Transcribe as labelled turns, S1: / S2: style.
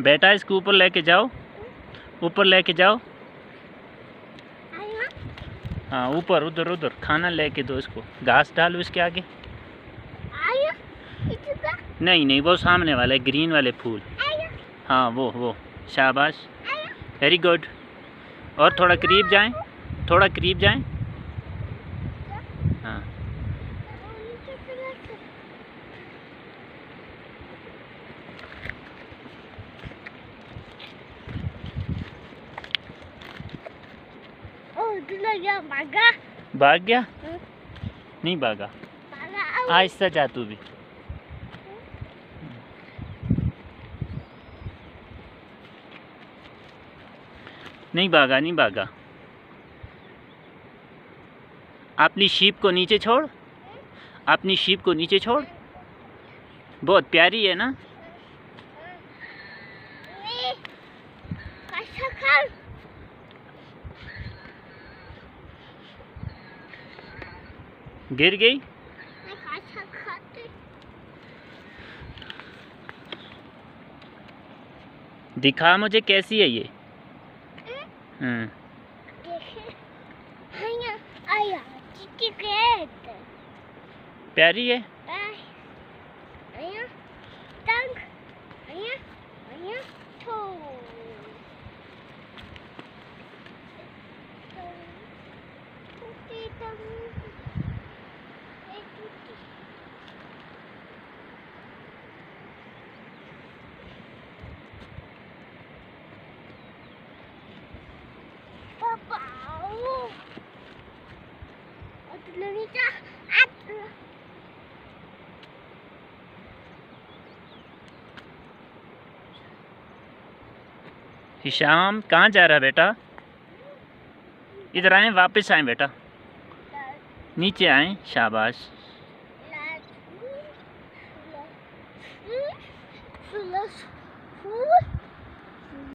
S1: बेटा इसको ऊपर लेके जाओ। ऊपर लेके जाओ। हाँ ऊपर उधर उधर। खाना लेके दो इसको। घास डालो इसके आगे। नहीं नहीं वो सामने वाले ग्रीन वाले फूल। हाँ वो वो। शाबाश। वेरी गुड और थोड़ा करीब जाएँ। थोड़ा करीब जाएँ।
S2: गया भागा
S1: भाग गया
S2: हम्म।
S1: नहीं भागा
S2: भागा
S1: आहिस्ता जा तू भी नहीं भागा नहीं भागा अपनी शीप को नीचे छोड़ अपनी शीप को नीचे छोड़ बहुत प्यारी है ना
S2: नी कैसा कर
S1: गिर गई दिखा मुझे कैसी है ये हम्म प्यारी है
S2: बाय आया
S1: हिशाम कहाँ जा रहा है बेटा? इधर आए वापस आए बेटा। नीचे आए शाबाश।